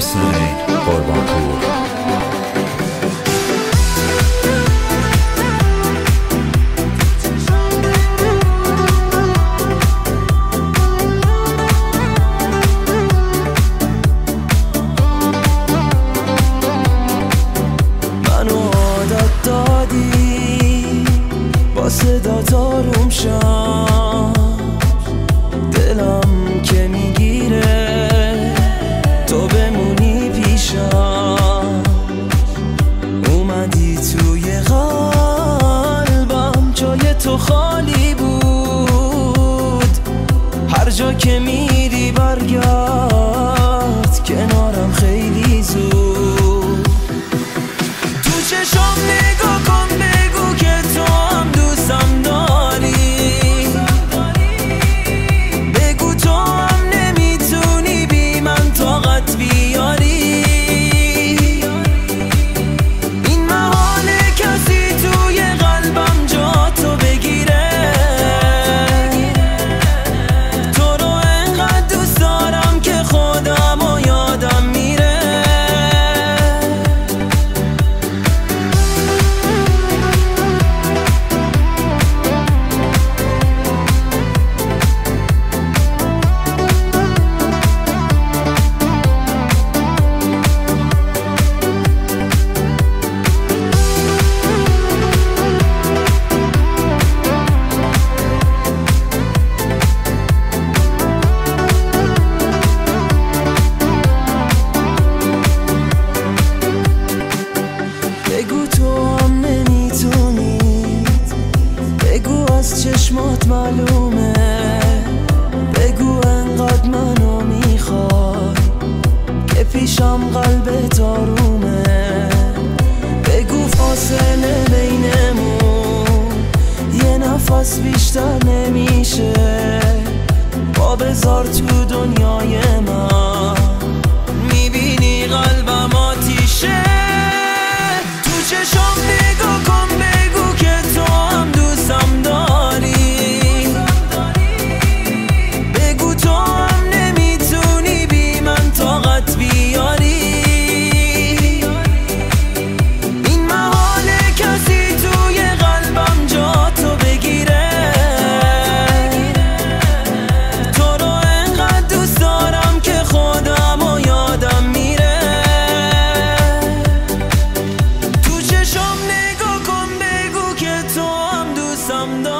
Hossein. با صدا تاروم شم. دلم که می‌گیره تو بمونی پیشم. اومدی توی قلبم جای تو خالی بود. هر جا که میری برگرد کنارم خیلی زود. تو چشام معلومه. بگو انقدر منو می‌خوای که پیشم قلب تارومه. بگو فاصله بینمون. یه نفس بیشتر نمیشه. با بذار تو دنیای 맘도